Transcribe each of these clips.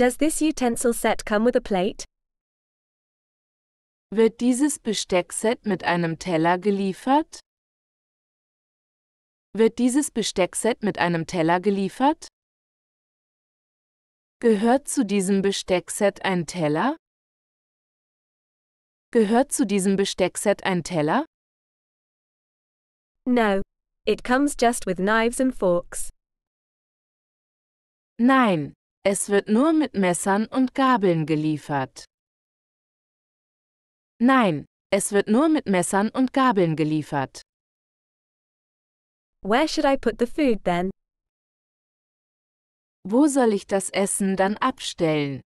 Does this utensil set come with a plate? Wird dieses Besteckset mit einem Teller geliefert? Wird dieses Besteckset mit einem Teller geliefert? Gehört zu diesem Besteckset ein Teller? Gehört zu diesem Besteckset ein Teller? No. It comes just with knives and forks. Nein, es wird nur mit Messern und Gabeln geliefert. Nein, es wird nur mit Messern und Gabeln geliefert. Where should I put the food then? Wo soll ich das Essen dann abstellen?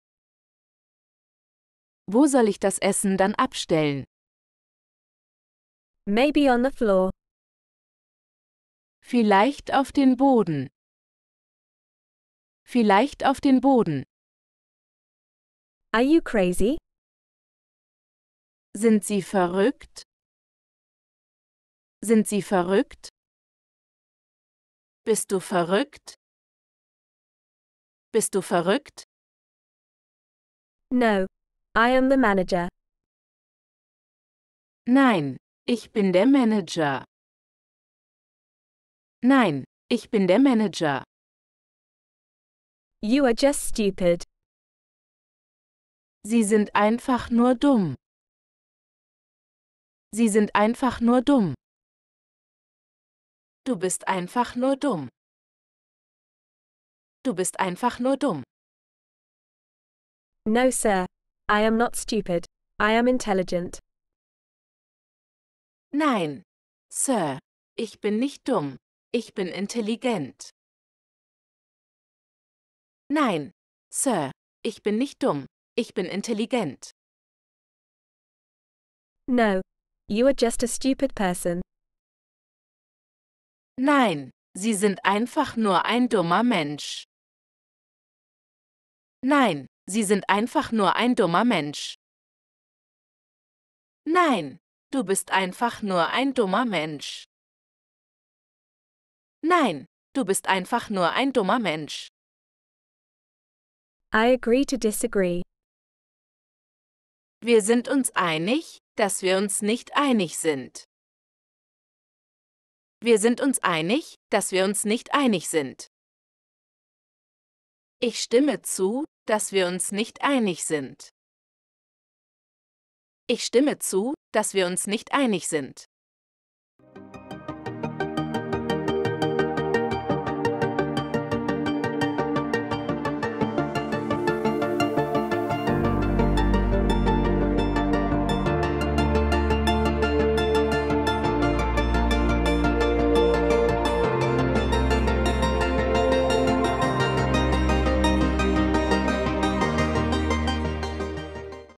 Wo soll ich das Essen dann abstellen? Maybe on the floor. Vielleicht auf den Boden. Vielleicht auf den Boden. Are you crazy? Sind Sie verrückt? Sind Sie verrückt? Bist du verrückt? Bist du verrückt? No. I am the manager. Nein, ich bin der Manager. Nein, ich bin der Manager. You are just stupid. Sie sind einfach nur dumm. Sie sind einfach nur dumm. Du bist einfach nur dumm. Du bist einfach nur dumm. No, sir. I am not stupid. I am intelligent. Nein, Sir, ich bin nicht dumm. Ich bin intelligent. Nein, Sir, ich bin nicht dumm. Ich bin intelligent. No. You are just a stupid person. Nein, Sie sind einfach nur ein dummer Mensch. Nein, Sie sind einfach nur ein dummer Mensch. Nein, du bist einfach nur ein dummer Mensch. Nein, du bist einfach nur ein dummer Mensch. I agree to disagree. Wir sind uns einig, dass wir uns nicht einig sind. Wir sind uns einig, dass wir uns nicht einig sind. Ich stimme zu, dass wir uns nicht einig sind. Ich stimme zu, dass wir uns nicht einig sind.